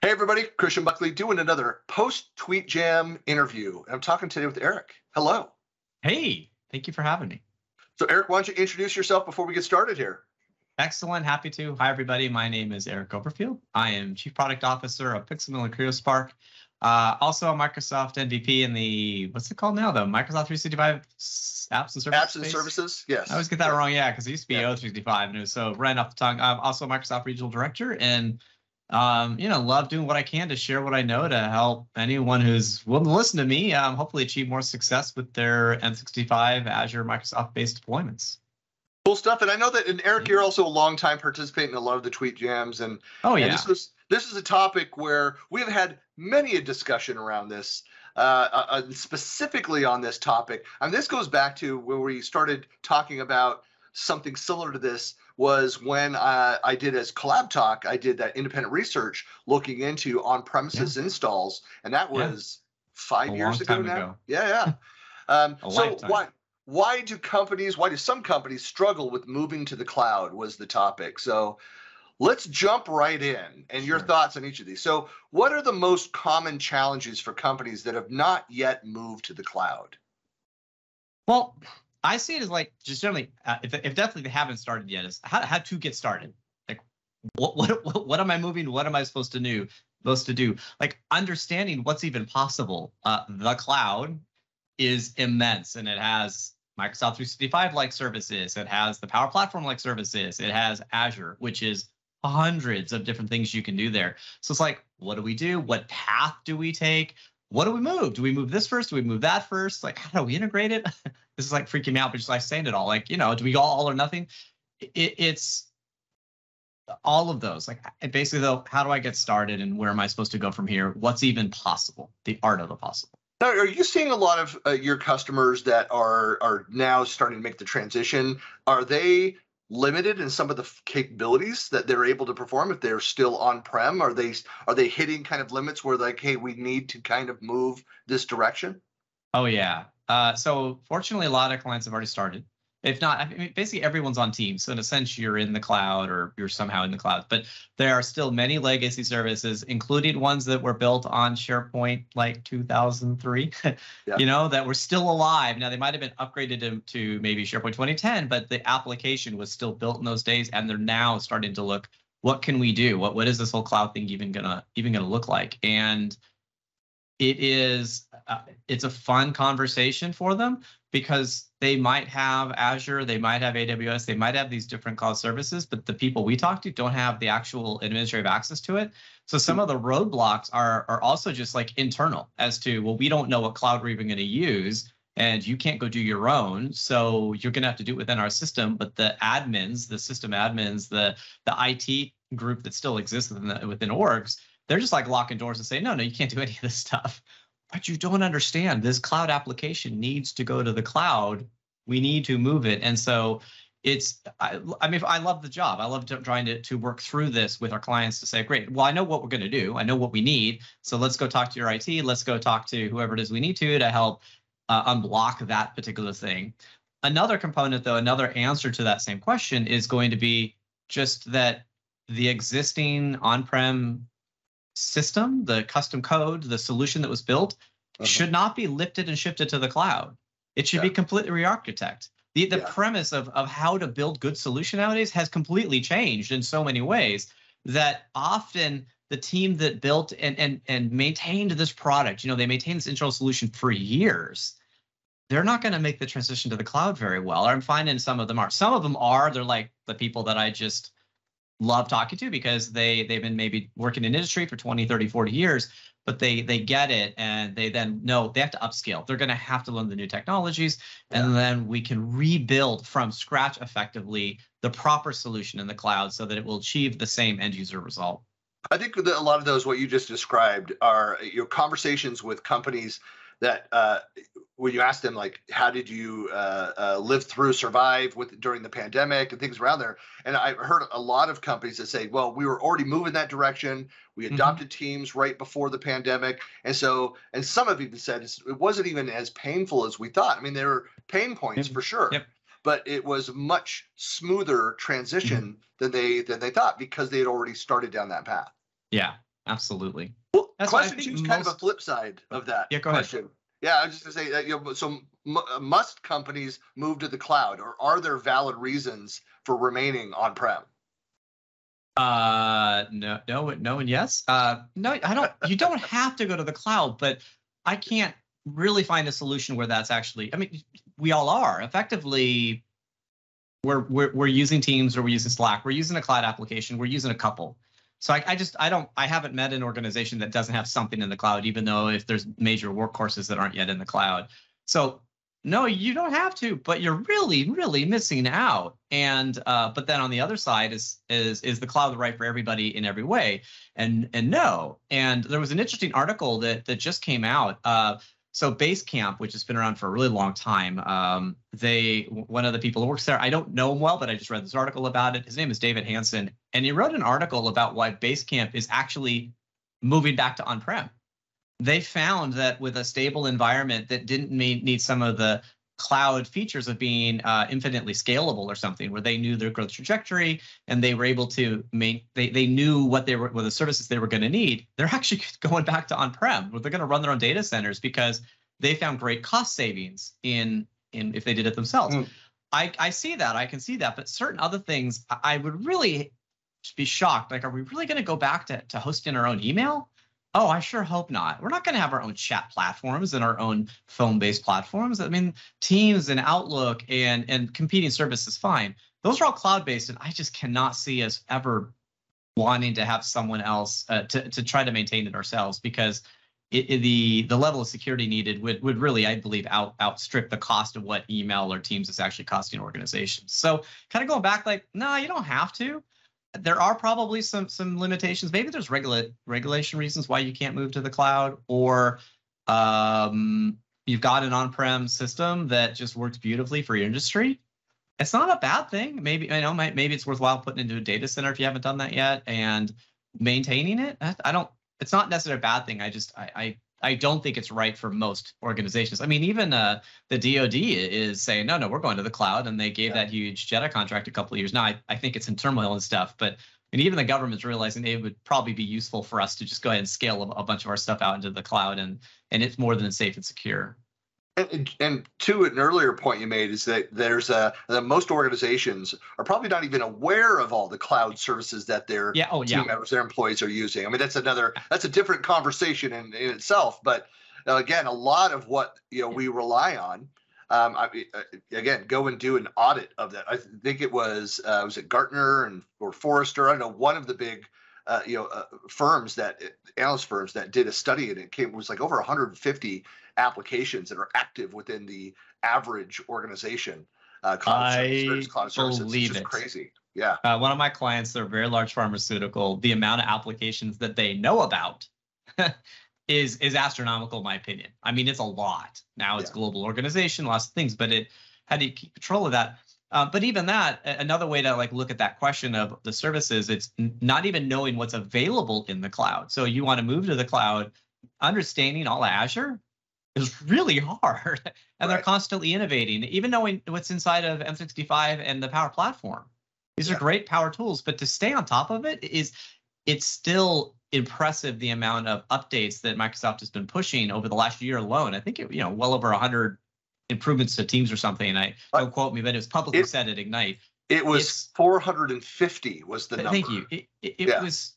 Hey, everybody. Christian Buckley doing another post Tweet Jam interview. I'm talking today with Eric. Hello. Hey, thank you for having me. So, Eric, why don't you introduce yourself before we get started here? Excellent. Happy to. Hi, everybody. My name is Eric Overfield. I am Chief Product Officer of Pixelmill and Creospark. Uh, also a Microsoft MVP in the, what's it called now? The Microsoft 365 apps and services. Apps and space? services, yes. I always get that Yeah. wrong. Yeah, because it used to be Yeah. O365 and it was so ran off the tongue. I'm also a Microsoft Regional Director and um, you know, love doing what I can to share what I know to help anyone who's willing to listen to me, um, hopefully achieve more success with their M65 Azure Microsoft based deployments. Cool stuff. And I know that, and Eric, you're also a longtime participant in a lot of the Tweet Jams. And, Oh and yeah. this was this is a topic where we have had many a discussion around this, uh, uh, uh, specifically on this topic. And this goes back to where we started talking about something similar to this was when uh, I did as collab talk, I did that independent research looking into on-premises installs, and that Yeah. was five A years ago now. ago. Yeah, yeah. Um, so lifetime. why why do companies why do some companies struggle with moving to the cloud was the topic. So let's jump right in and your Sure. thoughts on each of these. So what are the most common challenges for companies that have not yet moved to the cloud? Well, I see it as like just generally, uh, if, if definitely they haven't started yet, is how, how to get started. Like, what, what what am I moving? What am I supposed to do? Supposed to do? Like understanding what's even possible. Uh, the cloud is immense, and it has Microsoft 365 like services. It has the Power Platform like services. It has Azure, which is hundreds of different things you can do there. So it's like, what do we do? What path do we take? What do we move? Do we move this first? Do we move that first? Like, how do we integrate it? this is like freaking me out, but just like saying it all. Like, you know, do we go all or nothing? It, it's all of those. Like, basically, though, how do I get started and where am I supposed to go from here? What's even possible? The art of the possible. Now, are you seeing a lot of uh, your customers that are are now starting to make the transition? Are they limited in some of the f- capabilities that they're able to perform if they're still on prem? Are they are they hitting kind of limits where like, hey, we need to kind of move this direction? Oh yeah. Uh, so fortunately, a lot of clients have already started. If not, I mean, basically everyone's on Teams. So in a sense, you're in the cloud or you're somehow in the cloud. But there are still many legacy services, including ones that were built on SharePoint like 2003. Yeah. You know that were still alive. Now they might have been upgraded to, to maybe SharePoint 2010, but the application was still built in those days, and they're now starting to look. What can we do? What what is this whole cloud thing even gonna even gonna look like? And it is uh, it's a fun conversation for them because they might have Azure, they might have AWS, they might have these different cloud services, but the people we talk to don't have the actual administrative access to it. So some of the roadblocks are are also just like internal as to well, we don't know what cloud we're even going to use. And you can't go do your own, so you're going to have to do it within our system. But the admins, the system admins, the the IT group that still exists within the, within orgs, they're just like locking doors and saying, no, no, you can't do any of this stuff. But you don't understand. This cloud application needs to go to the cloud. We need to move it. And so it's, I, I mean, I love the job. I love to, trying to, to work through this with our clients to say, great, well, I know what we're going to do. I know what we need. So let's go talk to your IT. Let's go talk to whoever it is we need to to help uh, unblock that particular thing. Another component, though, another answer to that same question is going to be just that the existing on-prem system, the custom code, the solution that was built Uh-huh. should not be lifted and shifted to the cloud. It should Yeah. be completely re-architect. The, the Yeah. premise of, of how to build good solution nowadays has completely changed in so many ways that often the team that built and, and, and maintained this product, you know, they maintained this internal solution for years. They're not going to make the transition to the cloud very well. I'm finding some of them are. Some of them are. They're like the people that I just love talking to because they they've been maybe working in industry for 20 30 40 years but they they get it and they then know they have to upscale. They're going to have to learn the new technologies and then we can rebuild from scratch effectively the proper solution in the cloud so that it will achieve the same end user result. I think that a lot of those what you just described are your conversations with companies that uh, when you ask them like how did you uh, uh, live through survive with during the pandemic and things around there and i've heard a lot of companies that say well we were already moving that direction we Mhm. adopted teams right before the pandemic and so and some have even said it's- it wasn't even as painful as we thought i mean there were pain points Yep. for sure Yep. but it was much smoother transition than they than they thought because they had already started down that path yeah absolutely. Well, That's question two is kind of a flip side of that Yeah, go ahead. question. Yeah, I was just gonna say that you know, so m- must companies move to the cloud, or are there valid reasons for remaining on-prem? Uh, no, no, no, and yes. Uh, no, I don't. You don't have to go to the cloud, but I can't really find a solution where that's actually. I mean, we all are effectively. We're we're we're using Teams or we're using Slack. We're using a cloud application. We're using a couple. So I, I just I don't I haven't met an organization that doesn't have something in the cloud, even though if there's major workhorses that aren't yet in the cloud. So no, you don't have to, but you're really, really missing out. And uh, but then on the other side is is is the cloud right for everybody in every way? And and no. And there was an interesting article that that just came out. Uh, so Basecamp, which has been around for a really long time, um, they one of the people who works there, I don't know him well, but I just read this article about it. His name is David Hansson, and he wrote an article about why Basecamp is actually moving back to on-prem they found that with a stable environment that didn't need, need some of the cloud features of being uh, infinitely scalable or something where they knew their growth trajectory and they were able to make they, they knew what they were what the services they were going to need. They're actually going back to on-prem where they're going to run their own data centers because they found great cost savings in in if they did it themselves. Mm. I, I see that i can see that but certain other things I- i would really be shocked like are we really going to go back to, to hosting our own email Oh, I sure hope not. We're not going to have our own chat platforms and our own phone-based platforms. I mean, Teams and Outlook and and competing services, fine. Those are all cloud-based, and I just cannot see us ever wanting to have someone else uh, to to try to maintain it ourselves because it, it- the the level of security needed would would really, I believe, out outstrip the cost of what email or Teams is actually costing organizations. So, kind of going back, like, no, you don't have to there are probably some some limitations. Maybe there's regula- regulation reasons why you can't move to the cloud, or um, you've got an on-prem system that just works beautifully for your industry. It's not a bad thing. Maybe I know maybe it's worthwhile putting into a data center if you haven't done that yet and maintaining it. I I don't. It's not necessarily a bad thing. I just I I, I don't think it's right for most organizations. I mean, even uh, the DoD is saying no, no, we're going to the cloud, and they gave Yeah. that huge JEDI contract a couple of years now. I, I think it's in turmoil and stuff, but and even the government's realizing it would probably be useful for us to just go ahead and scale a, a bunch of our stuff out into the cloud, and and it's more than safe and secure. And, and to an earlier point you made is that there's a that most organizations are probably not even aware of all the cloud services that their Yeah. Oh team yeah. members, their employees are using. I mean, that's another that's a different conversation in, in itself. But uh, again, a lot of what you know we rely on. Um, I, uh, again, go and do an audit of that. I think it was uh, was it Gartner and or Forrester. I don't know one of the big uh, you know uh, firms that analyst firms that did a study and it came it was like over 150 applications that are active within the average organization. Uh, cloud I service, cloud services. It's believe just it. crazy. Yeah. Uh, one of my clients, they're very large pharmaceutical. The amount of applications that they know about is is astronomical, in my opinion. I mean, it's a lot. Now it's Yeah. global organization, lots of things, but it how do you keep control of that? Uh, but even that, another way to like look at that question of the services, it's not even knowing what's available in the cloud. So you want to move to the cloud, understanding all Azure is really hard, and they're constantly innovating, even knowing what's inside of M65 and the Power Platform. These Yeah. are great power tools, but to stay on top of it is it's still impressive the amount of updates that Microsoft has been pushing over the last year alone. I think it, you know, well over 100 improvements to Teams or something. And I Uh, don't quote me, but it was publicly it- said at Ignite. It was It's- 450 was the number. Thank you. It, it, it Yeah. was.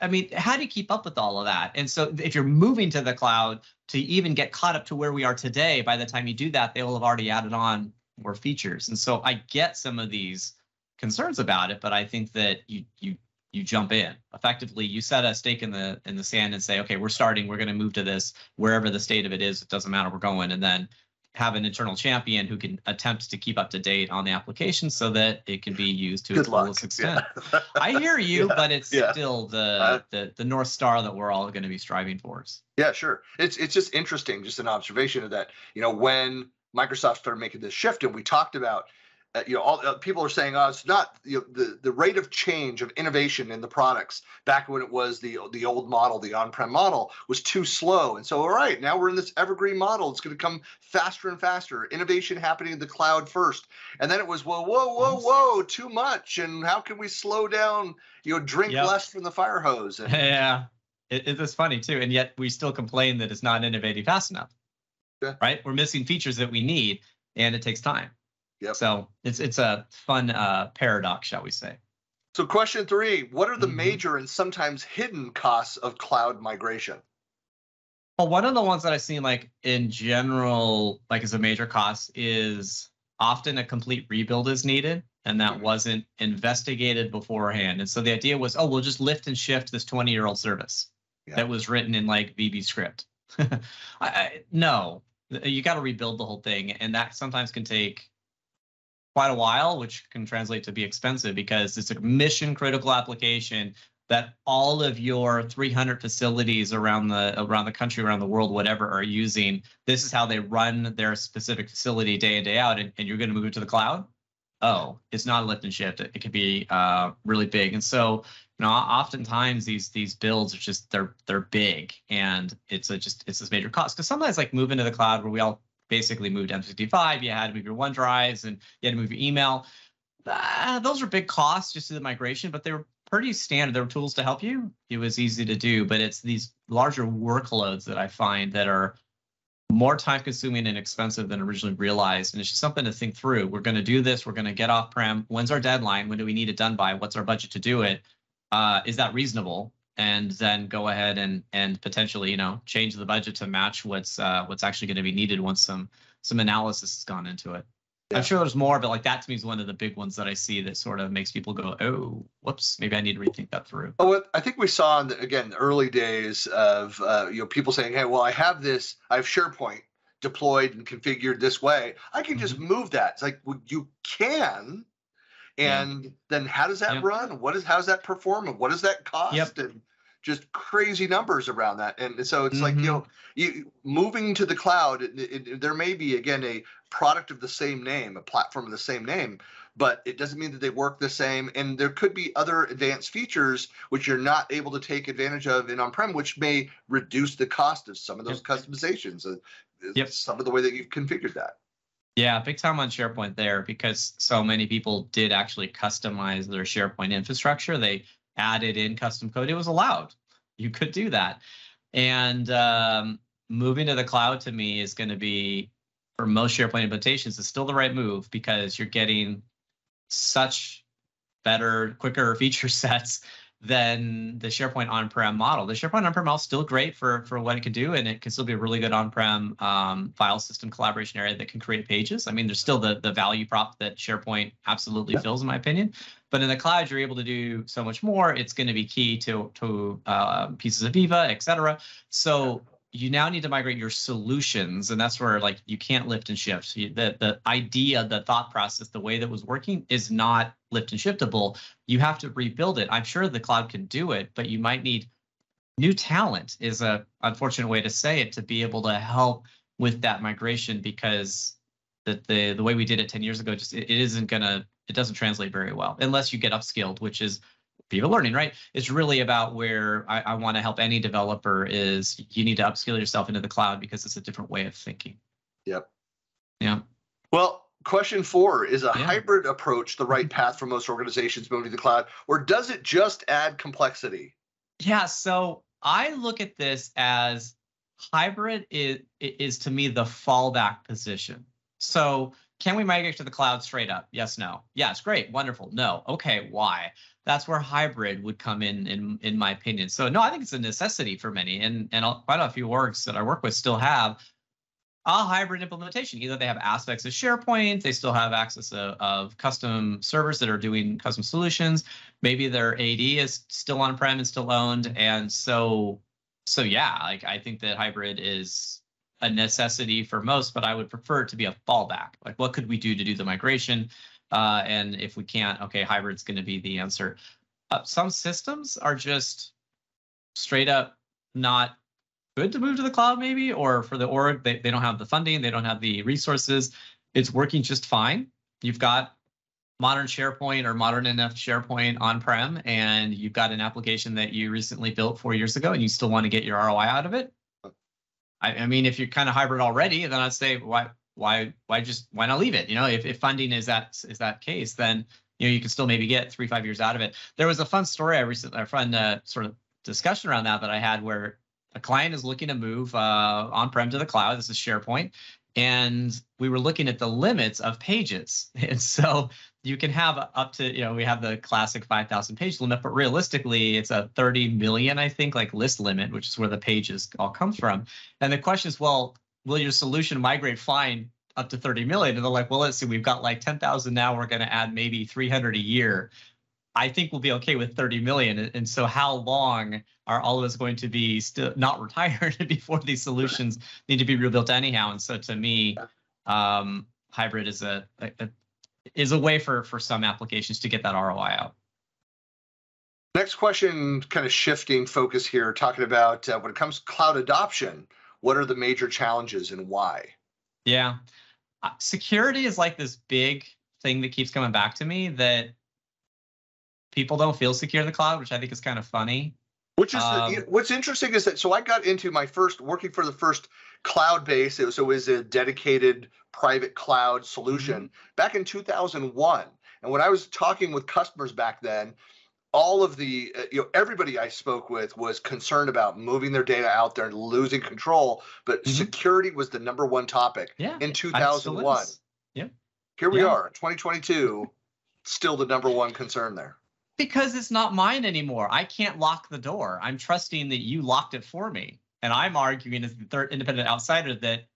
I mean, how do you keep up with all of that? And so, if you're moving to the cloud to even get caught up to where we are today, by the time you do that, they will have already added on more features. And so, I get some of these concerns about it, but I think that you you you jump in effectively. You set a stake in the in the sand and say, okay, we're starting. We're going to move to this wherever the state of it is. It doesn't matter. We're going, and then have an internal champion who can attempt to keep up to date on the application so that it can be used to Good its luck. fullest extent. Yeah. I hear you, Yeah, but it's yeah. still the, Uh, the the north star that we're all going to be striving towards. Yeah, sure. It's it's just interesting, just an observation of that. You know, when Microsoft started making this shift, and we talked about, uh, you know, all uh, people are saying, oh, it's not you know, the the rate of change of innovation in the products back when it was the the old model, the on-prem model, was too slow. And so, all right, now we're in this evergreen model. It's going to come faster and faster. Innovation happening in the cloud first, and then it was, whoa, whoa, whoa, whoa, too much. And how can we slow down? You know, drink Yep. less from the fire hose. And, yeah. It, it's funny too, and yet we still complain that it's not innovating fast enough. Yeah. Right? We're missing features that we need, and it takes time. Yep. So it's it's a fun uh, paradox, shall we say? So, question three What are the Mhm. major and sometimes hidden costs of cloud migration? Well, one of the ones that I've seen, like in general, like as a major cost, is often a complete rebuild is needed, and that Mhm. wasn't investigated beforehand. And so the idea was, oh, we'll just lift and shift this 20 year old service Yeah. that was written in like VB script. I, I, no, you got to rebuild the whole thing, and that sometimes can take quite a while, which can translate to be expensive because it's a mission critical application that all of your 300 facilities around the around the country, around the world, whatever, are using. This is how they run their specific facility day in day out, and, and you're going to move it to the cloud. Oh, it's not a lift and shift. It, it can be uh, really big, and so you know, oftentimes these these builds are just they're they're big, and it's a just it's this major cost. Because sometimes like moving to the cloud, where we all basically moved M65, you had to move your OneDrives and you had to move your email. Uh, those are big costs just to the migration, but they were pretty standard. There were tools to help you. It was easy to do, but it's these larger workloads that I find that are more time consuming and expensive than originally realized. And it's just something to think through. We're going to do this. We're going to get off prem. When's our deadline? When do we need it done by? What's our budget to do it? Uh, is that reasonable? And then go ahead and and potentially, you know, change the budget to match what's uh, what's actually going to be needed once some some analysis has gone into it. Yeah. I'm sure there's more, but like that to me is one of the big ones that I see that sort of makes people go, "Oh, whoops, maybe I need to rethink that through." Oh, what I think we saw in the, again the early days of uh, you know people saying, "Hey, well, I have this, I have SharePoint deployed and configured this way. I can just move that." It's like well, you can, Yeah. and then how does that Yeah. run? What is how does that perform? And what does that cost? Yep. And just crazy numbers around that. And so it's like you Mhm. know, you moving to the cloud. It, it, there may be again a product of the same name, a platform of the same name, but it doesn't mean that they work the same. And there could be other advanced features which you're not able to take advantage of in on-prem, which may reduce the cost of some of those customizations. Uh, Yep. Some of the way that you've configured that. Yeah, big time on SharePoint there because so many people did actually customize their SharePoint infrastructure. They added in custom code. It was allowed. You could do that. And um, moving to the cloud to me is going to be, for most SharePoint implementations, is still the right move because you're getting such better, quicker feature sets than the SharePoint on-prem model. The SharePoint on-prem model is still great for for what it can do, and it can still be a really good on-prem um, file system collaboration area that can create pages. I mean, there's still the the value prop that SharePoint absolutely Yeah. fills, in my opinion. But in the cloud, you're able to do so much more. It's going to be key to to uh, pieces of Viva, et cetera. So you now need to migrate your solutions and that's where like you can't lift and shift. The the idea the thought process the way that was working is not lift and shiftable. You have to rebuild it. I'm sure the cloud can do it but you might need new talent is a unfortunate way to say it to be able to help with that migration because the the, the way we did it 10 years ago just it, it isn't gonna it doesn't translate very well unless you get upskilled which is Viva Learning, right? It's really about where I, I want to help any developer is you need to upskill yourself into the cloud because it's a different way of thinking. Yep. Yeah. Well, question four is a Yeah. hybrid approach the right path for most organizations moving to the cloud, or does it just add complexity? Yeah. So I look at this as hybrid is is to me the fallback position. So can we migrate to the cloud straight up? Yes, no. Yes, great, wonderful. No. Okay, why? That's where hybrid would come in, in in my opinion. So no, I think it's a necessity for many, and and quite a few orgs that I work with still have a hybrid implementation. Either they have aspects of SharePoint, they still have access of, of custom servers that are doing custom solutions. Maybe their AD is still on-prem and still owned, and so so yeah, like I think that hybrid is a necessity for most, but I would prefer it to be a fallback. Like, what could we do to do the migration? Uh, and if we can't, okay, hybrid's going to be the answer. Uh, some systems are just straight up not good to move to the cloud, maybe, or for the org, they, they don't have the funding, they don't have the resources. It's working just fine. You've got modern SharePoint or modern enough SharePoint on-prem, and you've got an application that you recently built four years ago, and you still want to get your ROI out of it. I, I mean, if you're kind of hybrid already, then I'd say why why why just why not leave it? You know, if, if funding is that is that case, then you know you can still maybe get three five years out of it. There was a fun story I recently a friend uh, sort of discussion around that that I had where a client is looking to move uh, on-prem to the cloud. This is SharePoint, and we were looking at the limits of pages. And so you can have up to, you know, we have the classic 5,000 page limit, but realistically, it's a 30 million, I think, like list limit, which is where the pages all comes from. And the question is, well, will your solution migrate fine up to 30 million? And they're like, well, let's see, we've got like 10,000 now. We're going to add maybe 300 a year. I think we'll be okay with 30 million. And so, how long are all of us going to be still not retired before these solutions need to be rebuilt anyhow? And so, to me, um, hybrid is a, a, is a way for for some applications to get that ROI out. Next question, kind of shifting focus here, talking about uh, when it comes to cloud adoption, what are the major challenges and why? Yeah, uh, security is like this big thing that keeps coming back to me that people don't feel secure in the cloud, which I think is kind of funny. Which is um, the, what's interesting is that so I got into my first working for the first cloud base. It was, it was a dedicated private cloud solution mm-hmm. back in 2001. And when I was talking with customers back then, all of the uh, you know everybody I spoke with was concerned about moving their data out there and losing control, but mm-hmm. security was the number one topic yeah, in 2001. Yeah. Here we yeah. are, 2022, still the number one concern there. Because it's not mine anymore. I can't lock the door. I'm trusting that you locked it for me. And I'm arguing as the third independent outsider that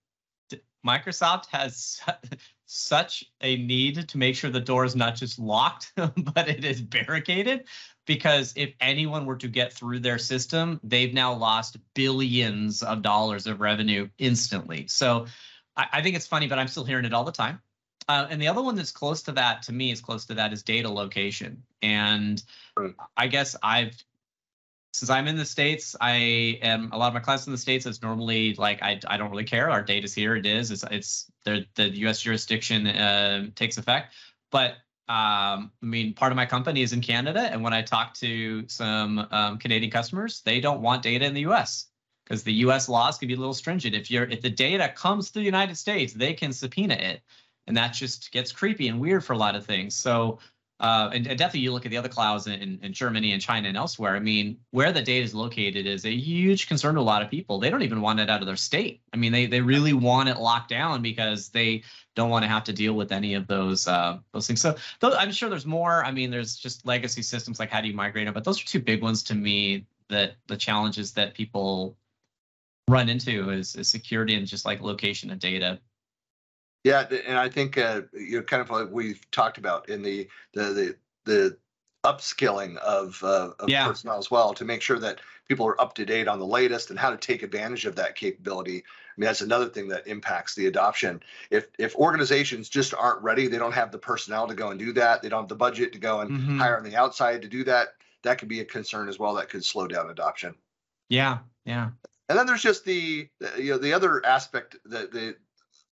Microsoft has such a need to make sure the door is not just locked, but it is barricaded. Because if anyone were to get through their system, they've now lost billions of dollars of revenue instantly. So I, I think it's funny, but I'm still hearing it all the time. Uh, and the other one that's close to that, to me, is close to that is data location. And I guess I've since I'm in the states, I am a lot of my clients in the states. It's normally like I, I don't really care. Our data's here. It is. It's it's the the U.S. jurisdiction uh, takes effect. But um, I mean, part of my company is in Canada, and when I talk to some um, Canadian customers, they don't want data in the U.S. because the U.S. laws can be a little stringent. If you're if the data comes to the United States, they can subpoena it, and that just gets creepy and weird for a lot of things. So uh, and, and, definitely you look at the other clouds in, in, Germany and China and elsewhere. I mean, where the data is located is a huge concern to a lot of people. They don't even want it out of their state. I mean, they they really want it locked down because they don't want to have to deal with any of those uh, those things. So I'm sure there's more. I mean, there's just legacy systems like how do you migrate them, but those are two big ones to me. That the challenges that people run into is, is security and just like location of data. Yeah, and I think uh, you know, kind of like we've talked about in the the the, the upskilling of, uh, of yeah. personnel as well to make sure that people are up to date on the latest and how to take advantage of that capability. I mean, that's another thing that impacts the adoption. If if organizations just aren't ready, they don't have the personnel to go and do that. They don't have the budget to go and mm-hmm. hire on the outside to do that. That could be a concern as well. That could slow down adoption. Yeah, yeah. And then there's just the you know the other aspect that the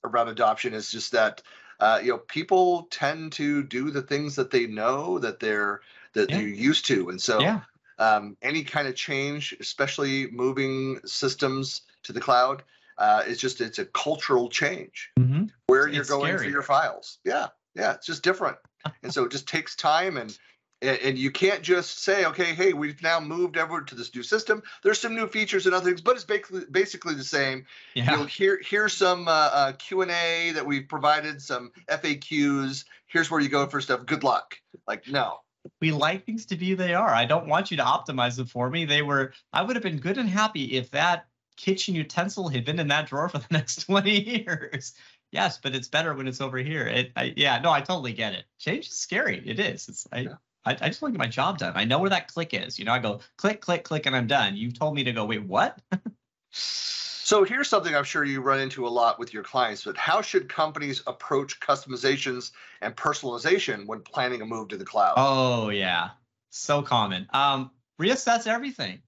around adoption is just that uh, you know people tend to do the things that they know that they're that yeah. they're used to, and so yeah. um, any kind of change, especially moving systems to the cloud, uh, is just it's a cultural change mm-hmm. where you're it's going scary. for your files. Yeah, yeah, it's just different, and so it just takes time and and you can't just say, okay, hey, we've now moved over to this new system. There's some new features and other things, but it's basically basically the same. Yeah. You know, here here's some uh, uh, Q and A that we've provided, some FAQs. Here's where you go for stuff. Good luck. Like no. We like things to be they are. I don't want you to optimize them for me. They were. I would have been good and happy if that kitchen utensil had been in that drawer for the next 20 years. Yes, but it's better when it's over here. It, I, yeah, no, I totally get it. Change is scary. It is. It's, I, yeah. I, I just want to get my job done. I know where that click is. You know, I go click, click, click, and I'm done. You told me to go, wait, what? so here's something I'm sure you run into a lot with your clients, but how should companies approach customizations and personalization when planning a move to the cloud? Oh yeah. So common. Um, reassess everything.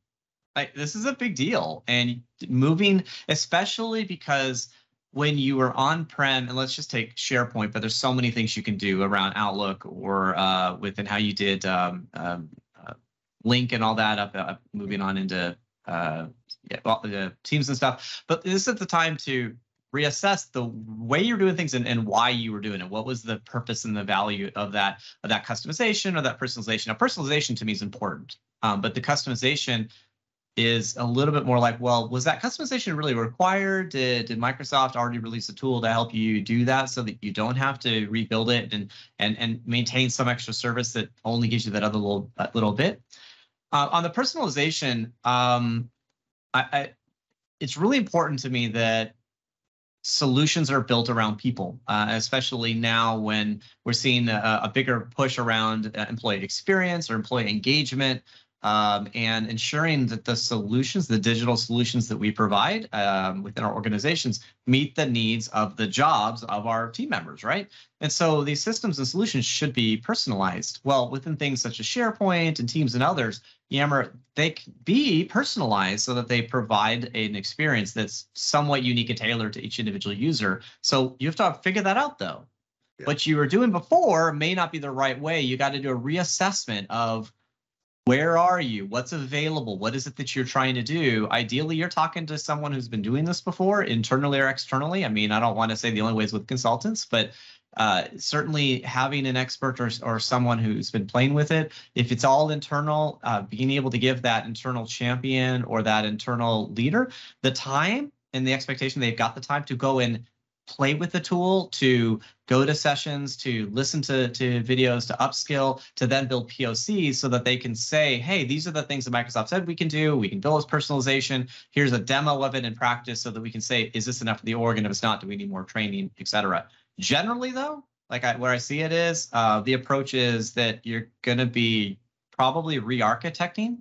Like this is a big deal. And moving, especially because when you were on prem and let's just take sharepoint but there's so many things you can do around outlook or uh, within how you did um, um, uh, Lync and all that up, moving on into uh, yeah, well, the teams and stuff. But this is the time to reassess the way you're doing things and, and why you were doing it. What was the purpose and the value of that of that customization or that personalization? Now personalization to me is important um, but the customization is a little bit more like, well, was that customization really required? Did, did Microsoft already release a tool to help you do that so that you don't have to rebuild it and and and maintain some extra service that only gives you that other little little bit? Uh, on the personalization, um, I, I, it's really important to me that solutions are built around people, uh, especially now when we're seeing a, a bigger push around uh, employee experience or employee engagement um, and ensuring that the solutions, the digital solutions that we provide um, within our organizations meet the needs of the jobs of our team members, right? And so these systems and solutions should be personalized. Well, within things such as SharePoint and Teams and others, Yammer, they can be personalized so that they provide an experience that's somewhat unique and tailored to each individual user. So you have to figure that out though. Yeah. What you were doing before may not be the right way. You got to do a reassessment of where are you? What's available? What is it that you're trying to do? Ideally you're talking to someone who's been doing this before internally or externally. I mean i don't want to say the only ways with consultants but uh, certainly having an expert or, or someone who's been playing with it. If it's all internal uh, being able to give that internal champion or that internal leader the time and the expectation they've got the time to go and play with the tool, to go to sessions, to listen to, to videos, to upskill, to then build POCs so that they can say, hey, these are the things that Microsoft said we can do. We can build this personalization. Here's a demo of it in practice so that we can say, is this enough for the org? And if it's not, do we need more training, et cetera. Generally, though, like I, where I see it is, uh, the approach is that you're going to be probably re-architecting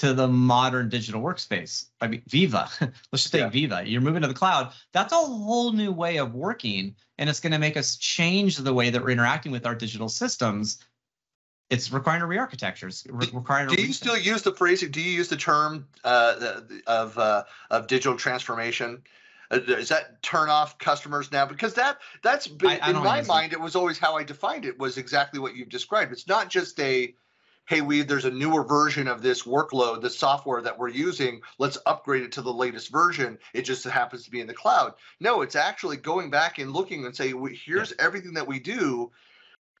to the modern digital workspace. I mean, Viva, let's just take yeah. Viva. You're moving to the cloud. That's a whole new way of working, and it's going to make us change the way that we're interacting with our digital systems. It's requiring a re-architecture. Re- requiring. Do you still use the phrasing? Do you use the term uh, of uh, of digital transformation? Uh, does that turn off customers now? Because that that's been, I, I in my mind, it. it was always how I defined it was exactly what you've described. It's not just a hey, we there's a newer version of this workload, the software that we're using. Let's upgrade it to the latest version. It just happens to be in the cloud. No, it's actually going back and looking and say, here's yeah. everything that we do.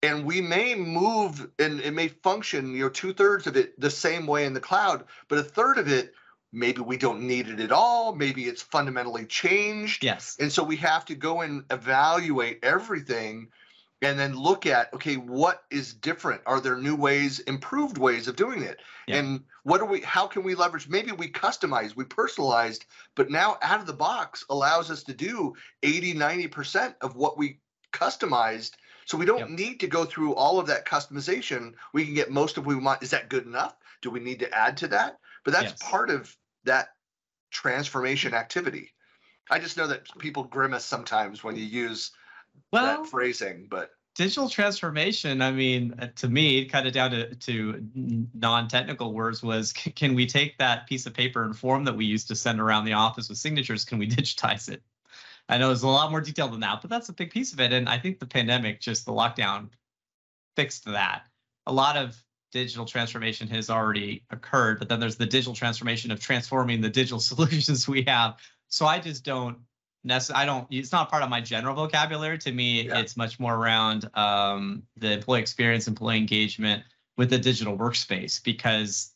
And we may move and it may function, you know, two thirds of it the same way in the cloud, but a third of it, maybe we don't need it at all. Maybe it's fundamentally changed. Yes. And so we have to go and evaluate everything and then look at okay what is different? Are there new ways improved ways of doing it? Yeah. and what are we how can we leverage maybe we customized we personalized but now out of the box allows us to do 80 90% of what we customized. So we don't yep. need to go through all of that customization. We can get most of what we want. Is that good enough? Do we need to add to that? But that's yes. part of that transformation activity. I just know that people grimace sometimes when you use well, that phrasing, but digital transformation i mean uh, to me kind of down to, to non-technical words was can we take that piece of paper and form that we used to send around the office with signatures can we digitize it? I know it's a lot more detailed than that but that's a big piece of it and i think the pandemic just the lockdown fixed that. A lot of digital transformation has already occurred but then there's the digital transformation of transforming the digital solutions we have. So i just don't I don't. It's not part of my general vocabulary. To me, yeah. it's much more around um, the employee experience, employee engagement with the digital workspace because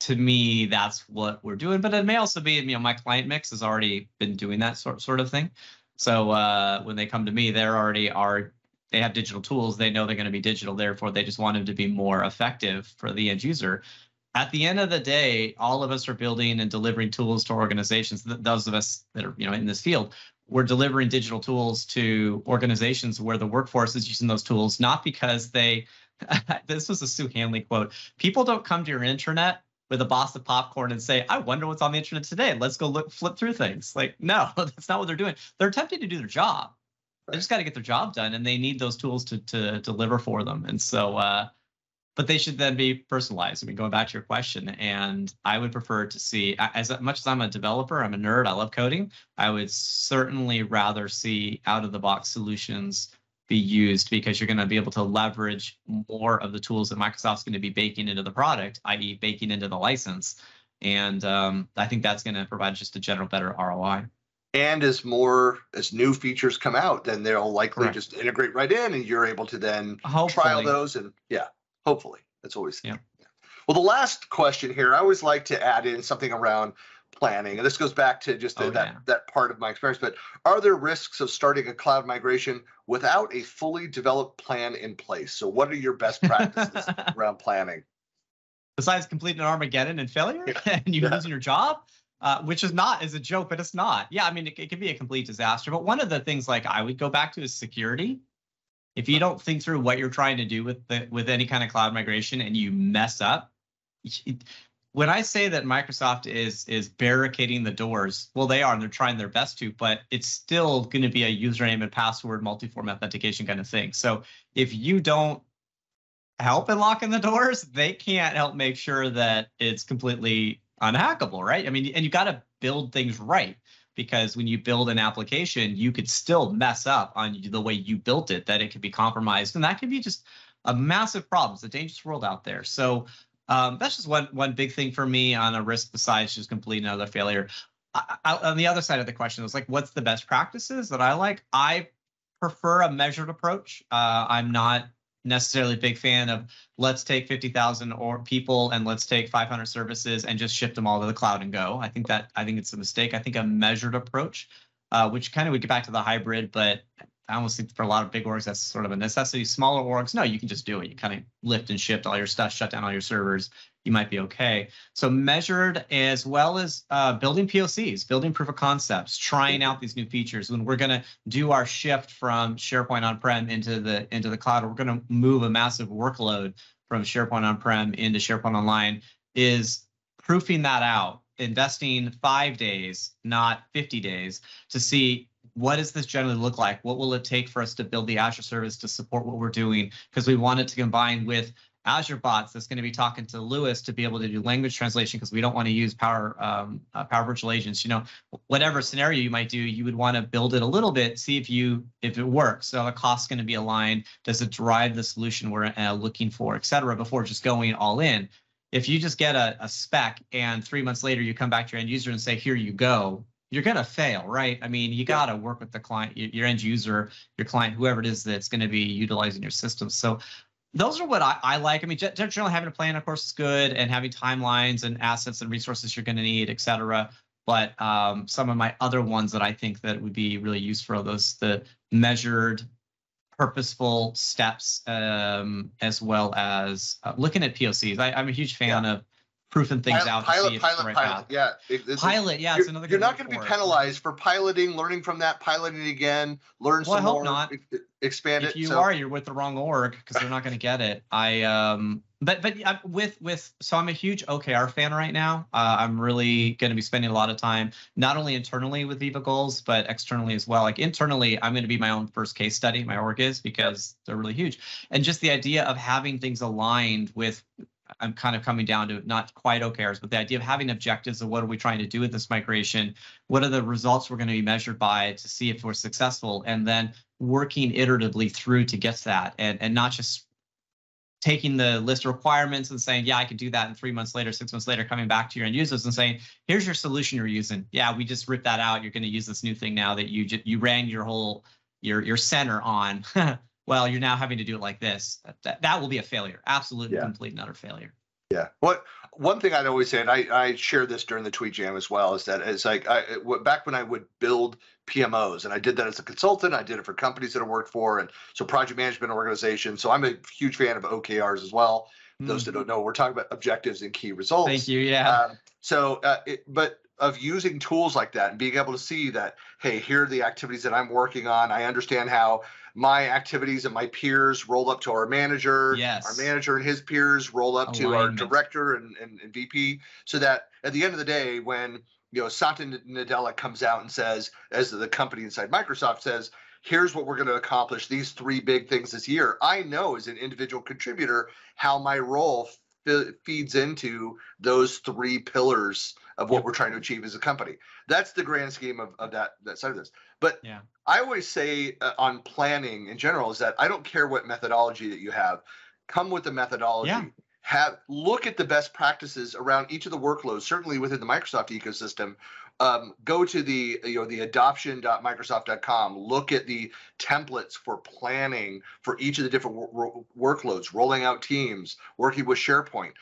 to me that's what we're doing. But it may also be, you know, my client mix has already been doing that sort sort of thing. So uh, when they come to me, they're already are they have digital tools. They know they're going to be digital. Therefore, they just want them to be more effective for the end user at the end of the day, all of us are building and delivering tools to organizations. Those of us that are, you know, in this field, we're delivering digital tools to organizations where the workforce is using those tools, not because they. this was a Sue Hanley quote. People don't come to your intranet with a box of popcorn and say, "I wonder what's on the intranet today. Let's go look, flip through things." Like, no, that's not what they're doing. They're attempting to do their job. They just got to get their job done, and they need those tools to to deliver for them. And so, uh, but they should then be personalized. I mean, going back to your question, and I would prefer to see, as much as I'm a developer, I'm a nerd, I love coding, I would certainly rather see out of the box solutions be used because you're going to be able to leverage more of the tools that Microsoft's going to be baking into the product, i.e., baking into the license. And um, I think that's going to provide just a general better ROI. And as more as new features come out, then they'll likely Correct. just integrate right in, and you're able to then Hopefully. trial those and yeah. Hopefully, that's always yeah. Well, the last question here, I always like to add in something around planning, and this goes back to just Oh, that yeah. that part of my experience. But are there risks of starting a cloud migration without a fully developed plan in place? So, what are your best practices around planning? Besides completing an Armageddon and failure and you Yeah. losing your job, uh, which is not is a joke, but it's not. Yeah, I mean it, it can be a complete disaster. But one of the things like I would go back to is security. If you don't think through what you're trying to do with the with any kind of cloud migration and you mess up, when I say that Microsoft is is barricading the doors, well, they are, and they're trying their best to, but it's still going to be a username and password multi-form authentication kind of thing. So if you don't help in locking the doors, they can't help make sure that it's completely unhackable, right? I mean, and you got to build things right because when you build an application, you could still mess up on the way you built it, that it could be compromised, and that could be just a massive problem. It's a dangerous world out there. So um, that's just one one big thing for me on a risk besides just complete another failure. I, I, on the other side of the question was like, what's the best practices that I like? I prefer a measured approach. Uh, I'm not necessarily a big fan of let's take 50,000 or people and let's take 500 services and just ship them all to the cloud and go. I think that I think it's a mistake. I think a measured approach, uh, which kind of would get back to the hybrid, but I almost think for a lot of big orgs that's sort of a necessity. Smaller orgs, no, you can just do it. You kind of lift and shift all your stuff, shut down all your servers. You might be okay. So measured as well as uh, building POCs, building proof of concepts, trying out these new features. When we're going to do our shift from SharePoint on-prem into the into the cloud, we're going to move a massive workload from SharePoint on-prem into SharePoint Online. Is proofing that out, investing five days, not 50 days, to see what does this generally look like? What will it take for us to build the Azure service to support what we're doing? Because we want it to combine with Azure bots that's going to be talking to LUIS to be able to do language translation because we don't want to use Power um, uh, Power Virtual Agents. You know, whatever scenario you might do, you would want to build it a little bit, see if you if it works. So the cost's going to be aligned. Does it drive the solution we're uh, looking for, et cetera, before just going all in? If you just get a, a spec and three months later you come back to your end user and say, here you go, you're going to fail, right? I mean, you got to work with the client, your, your end user, your client, whoever it is that's going to be utilizing your system. So those are what I, I like. I mean, generally having a plan, of course, is good, and having timelines and assets and resources you're going to need, et cetera. But um, some of my other ones that I think that would be really useful are those the measured, purposeful steps, um, as well as uh, looking at POCs. I, I'm a huge fan of proofing things pilot, out to pilot, see if pilot, it's the right pilot. path. Yeah, it- is- Pilot, yeah, you're, it's another. you're not going to be it. penalized for piloting, learning from that, piloting again, learn Well, I hope more, not. e- expand if it. you so, are you're with the wrong org because they're not going to get it i um but but uh, with with so i'm a huge okr fan right now uh, i'm really going to be spending a lot of time not only internally with viva goals but externally as well like internally i'm going to be my own first case study my org is because they're really huge and just the idea of having things aligned with I'm kind of coming down to not quite OKRs, but the idea of having objectives of what are we trying to do with this migration? What are the results we're going to be measured by to see if we're successful? And then working iteratively through to get to that and, and not just taking the list of requirements and saying, yeah, I could do that. And three months later, six months later, coming back to your end users and saying, here's your solution you're using. Yeah, we just ripped that out. You're going to use this new thing now that you you ran your whole your your center on. well, you're now having to do it like this. That, that, that will be a failure. Absolutely Yeah. complete and utter failure. Yeah. What one thing I'd always say, and I I share this during the tweet jam as well, is that it's like I back when I would build PMOs, and I did that as a consultant. I did it for companies that I worked for, and so project management organizations. So I'm a huge fan of OKRs as well. Those that Mm, don't know, we're talking about objectives and key results. Thank you. Yeah. Um, so, uh, it, but of using tools like that and being able to see that, hey, here are the activities that I'm working on. I understand how my activities and my peers roll up to our manager. Yes. Our manager and his peers roll up to our director and, and, and VP, so that at the end of the day, when you know Satya Nadella comes out and says, as the company inside Microsoft says, here's what we're going to accomplish these three big things this year. I know as an individual contributor how my role fe- feeds into those three pillars of what Yep. we're trying to achieve as a company. That's the grand scheme of, of that that side of this. But Yeah. I always say uh, on planning in general is that I don't care what methodology that you have, come with the methodology. Yeah. Have look at the best practices around each of the workloads, certainly within the Microsoft ecosystem. Um, go to the you know the adoption.microsoft.com. Look at the templates for planning for each of the different wor- wor- workloads, rolling out teams, working with SharePoint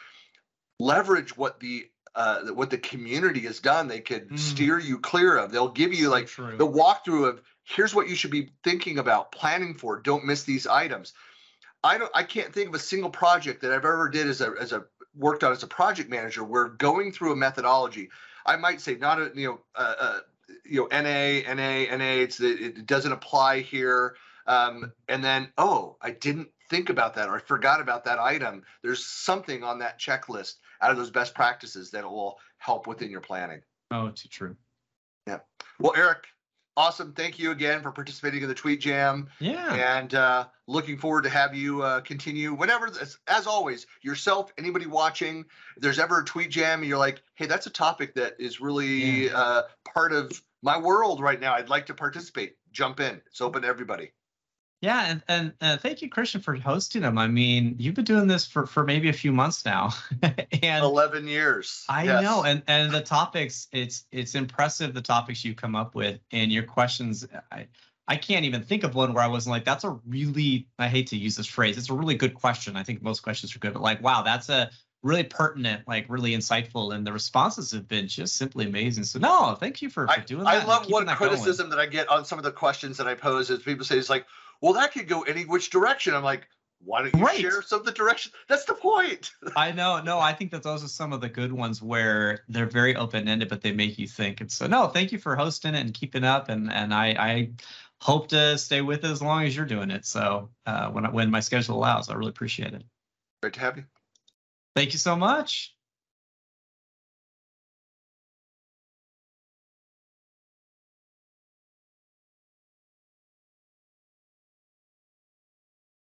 leverage what the uh, what the community has done. They could Mhm. steer you clear of. They'll give you like True. the walkthrough of here's what you should be thinking about, planning for. Don't miss these items. I don't. I can't think of a single project that I've ever did as a as a worked on as a project manager where going through a methodology. I might say not a you know uh, uh, you know NA NA NA. It's it, it doesn't apply here. Um, and then oh, I didn't think about that or I forgot about that item. There's something on that checklist out of those best practices that will help within your planning. oh, too true. Yeah. Well, Eric, awesome. Thank you again for participating in the Tweet Jam, Yeah. and uh, looking forward to have you uh, continue. Whenever, as, as always, yourself, anybody watching, if there's ever a Tweet Jam, and you're like, hey, that's a topic that is really uh, part of my world right now. I'd like to participate. Jump in. It's open to everybody. Yeah, and and uh, thank you, Christian, for hosting them. I mean, you've been doing this for for maybe a few months now, and 11 years. I Yes. know, and and the topics, it's it's impressive the topics you come up with and your questions. I I can't even think of one where I wasn't like, that's a really I hate to use this phrase. It's a really good question. I think most questions are good, but like, wow, that's a really pertinent, like really insightful, and the responses have been just simply amazing. So no, thank you for, for I, doing that. I love one that going. criticism that I get on some of the questions that I pose is people say it's like, well, that could go any which direction. I'm like, why don't you Right. share some of the direction? That's the point. I know, no, I think that those are some of the good ones where they're very open ended, but they make you think. And so, no, thank you for hosting it and keeping up. And and I I hope to stay with it as long as you're doing it. So uh, when I- when my schedule allows, I really appreciate it. Great to have you. Thank you so much.